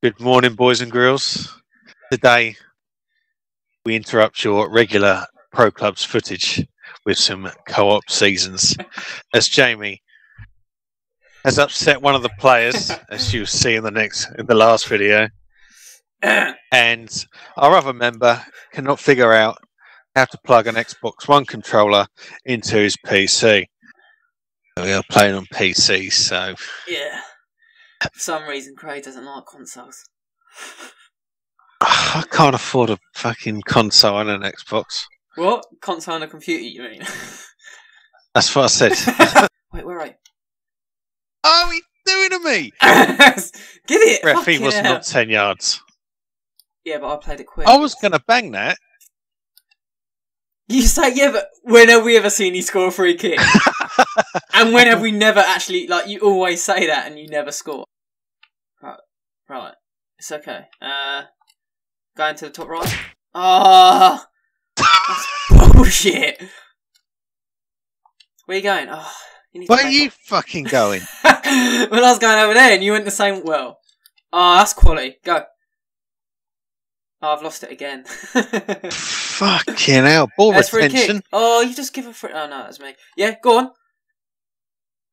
Good morning, boys and girls. Today, we interrupt your regular Pro Clubs footage with some co op seasons. As Jamie has upset one of the players, as you'll see in the next in the last video, and our other member cannot figure out how to plug an Xbox One controller into his PC. We are playing on PC, so Yeah. For some reason, Craig doesn't like consoles. Ah, I can't afford a fucking console and an Xbox. What? Console on a computer, you mean? That's what I said. Wait, where are you? oh, he's doing to me! Get it! Ref, he was not 10 yards. Yeah, but I played it quick. I was going to bang that. You say, yeah, but when have we ever seen you score a free kick? and when have we never actually, like, you always say that and you never score? Right. It's okay. Uh, going to the top right. Ah, that's bullshit. Where are you going? Oh, you need to Where are you fucking going? well, I was going over there and you went the same. Well, oh, that's quality. Go. Oh, I've lost it again. fucking hell. Ball That's retention. Oh, you just give a free. Oh no, that's me. Yeah, go on.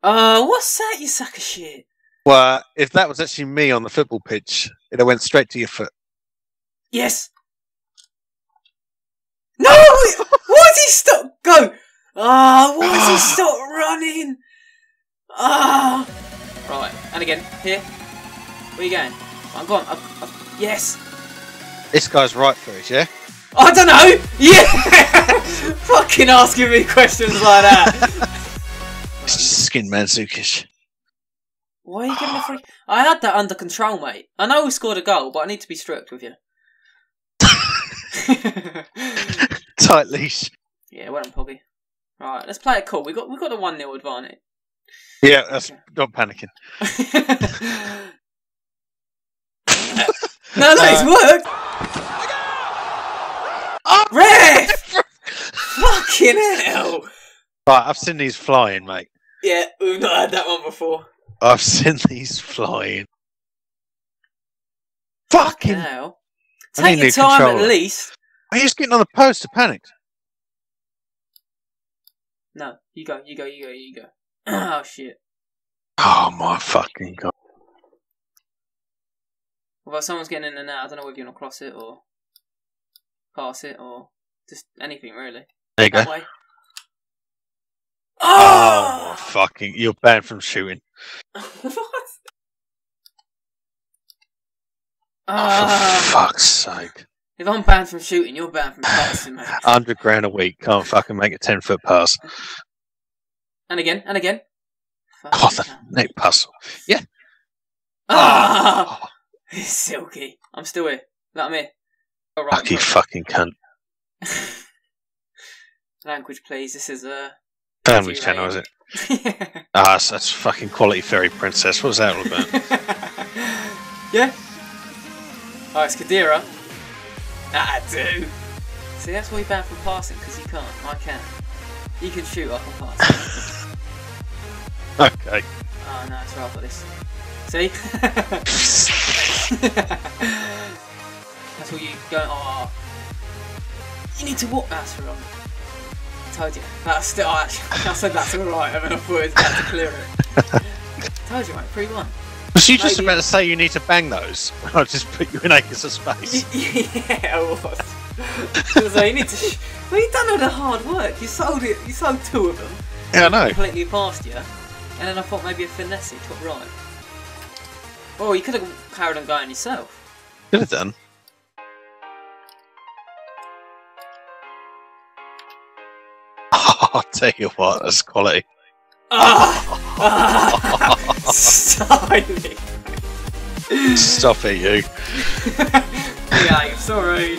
Oh, what's that? You suck of shit. Well, if that was actually me on the football pitch, have went straight to your foot. Yes. No! Why does he stop? Go. Ah, why does he stop running? Ah. Right, and again here. Where you going? I'm gone. Yes. This guy's right for it, yeah? I don't know. Yeah. Fucking asking me questions like that. It's just skin Mandzukic. Why are you giving a free? I had that under control, mate. I know we scored a goal, but I need to be strict with you. Tight leash. yeah, well done, Poggy. Right, let's play it cool. We got we got a one 0 advantage. Yeah, that's not panicking. no, no, it's uh, worked. Oh, Ref! Fucking hell! Right, I've seen these flying, mate. Yeah, we've not had that one before. I've seen these flying. Fucking hell! Take your time controller. at least. Are you just getting on the post to panic? No, you go, you go, you go, you go. oh shit! Oh my fucking god. Well, someone's getting in there now. I don't know whether you're gonna cross it or pass it or just anything really. There you go. Way. Oh, Oh! fucking. You're banned from shooting. What? Oh, Ah, for fuck's sake. if I'm banned from shooting, you're banned from passing, mate. 100 grand a week. Can't fucking make a 10 foot pass. And again, and again. Oh, Fucking the hell. neck puzzle. Ah! Oh, It's silky. I'm still here. Let me. All right. lucky fucking cunt. Language, please. This is a. Channel, is it? Ah, that's, that's fucking quality fairy princess. What's that all about? yeah. Oh, it's Khedira. Ah, do. See, that's why you're banned from passing because you can't. I can. You can shoot. I can pass. okay. oh no, it's right. I've got this. See? that's what you go. Oh, you need to walk. That's wrong. I told you. That's still. I actually- I said that's all right, and then I thought it was about to clear it. told you, mate. Three one. Was you just Maybe- about to say you need to bang those? I'll just put you in acres of space. yeah, I was. so you need to. Sh- well, you've done all the hard work. You sold it. You sold two of them. Yeah, I know. Completely past you, and then I thought maybe a finesse top right. Oh, you could have carried on going yourself. Could have done. I'll tell you what, that's quality. Ah! ah Stop it! Stop it, you. yeah, I'm sorry.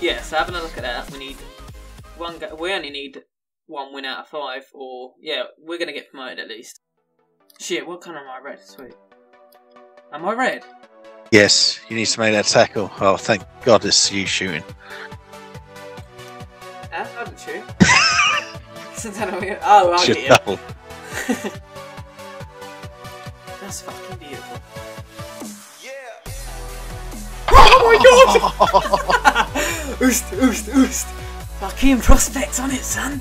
yeah, so having a look at that, we need one. Go- we only need one win out of five, or yeah, we're gonna get promoted at least. Shit, what colour am I? Red, sweet. Am I red? Yes, you need to make that tackle. Oh, thank God it's you shooting. I didn't shoot. oh, I Should get you. double. That's fucking beautiful. Yeah. Oh my god! oost, oost, oost. Fucking prospects on it, son.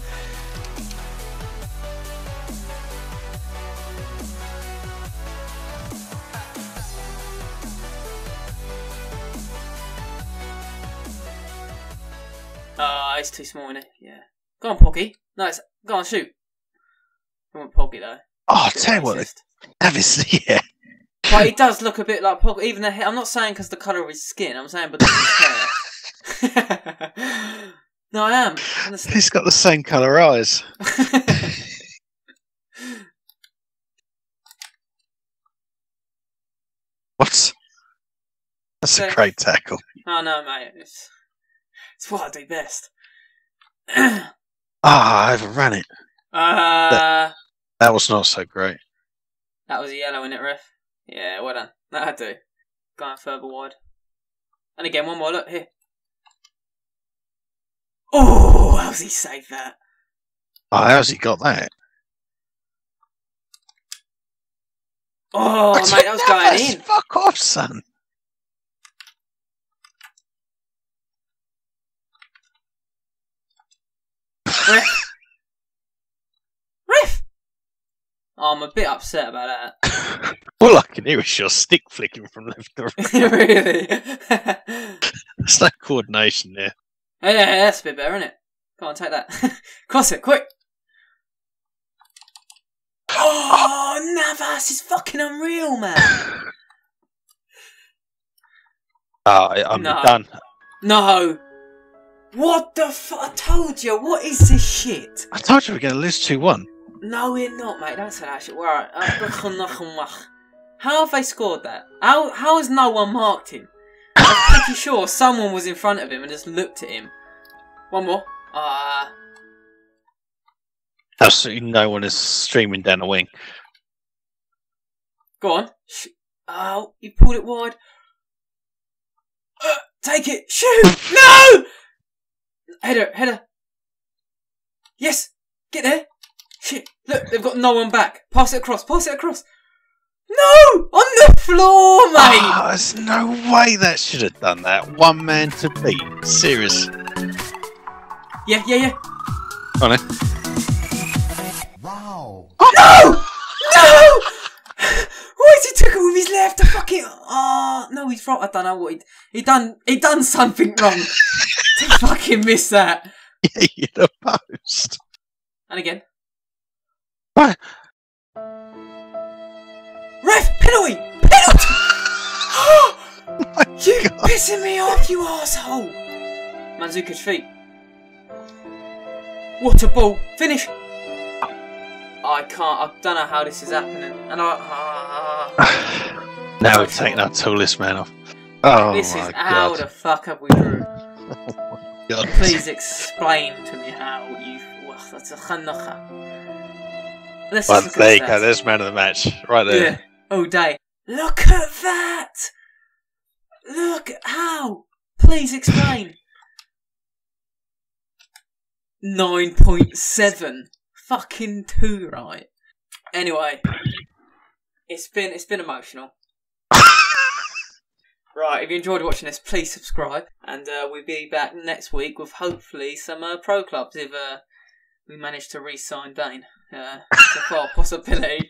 Too small, is it? Yeah. Go on, Poggy. Nice. go on, shoot. I want Poggy though. Oh, tell you what, obviously, yeah. But he does look a bit like Pogba. Even the hair. I'm not saying because the colour of his skin. I'm saying because of his hair. no, I am. Honestly. He's got the same colour eyes. What? That's a Okay. great tackle. oh no, mate. It's, it's what I do best. Uh, Ah, I overran it. that That was not so great. That was a yellow in it, ref. Yeah, well done. That'd do. Going further wide. And again, one more. Look here. Oh, how's he saved that? Oh, how's he got that? Oh, I mate, that was going in. Fuck off, son. Ref. Ref. Oh, I'm a bit upset about that. All I can hear is your stick flicking from left to right. really? There's no coordination there. Yeah, yeah, that's a bit better, isn't it? Come on, take that. Cross it, quick. Oh, Navas is fucking unreal, man. Ah, I- I'm No. done. No. What the fuck? I told you. What is this shit? I told you we are going to lose 2 1. No, we're not, mate. Don't say that alright. Uh, How have they scored that? How how has no one marked him? I'm pretty sure someone was in front of him and just looked at him. One more. Ah. Absolutely no one is streaming down the wing. Go on. Sh- oh, you pulled it wide. Uh, take it. Shoot! No! Header, header. Yes! Get there. Shit. Look, they've got no one back. Pass it across, pass it across. No! On the floor, mate! Ah, there's no way that should have done that. One man to beat. Serious. Yeah, yeah, yeah. On it. Wow. No! No! Why has he took it with his left? The fucking oh no, he's wrong. I don't know what he he done. He done something wrong to fucking miss that. Yeah, the post. And again, What? ref penalty, penalty. you God. pissing me off, you asshole. Mandzukic feet. What a ball! Finish. I can't. I don't know how this is happening, and I. ah. now we've taken our tallest man off. Oh this my is how god. the fuck have we drew? god. Please explain to me how you. Well, that's a khannacha. Let's Well, just look there at you the go. There's man of the match. Right there. Yeah. Oh, All day. Look at that! Look how! Please explain. 9.7. Fucking two, right? Anyway. It's been it's been emotional. Right, if you enjoyed watching this, please subscribe, and uh, we'll be back next week with hopefully some uh, pro clubs if uh, we manage to re-sign Dane. Uh, it's a far possibility,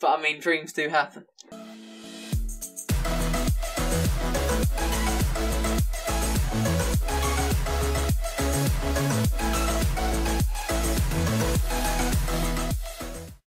but I mean, dreams do happen.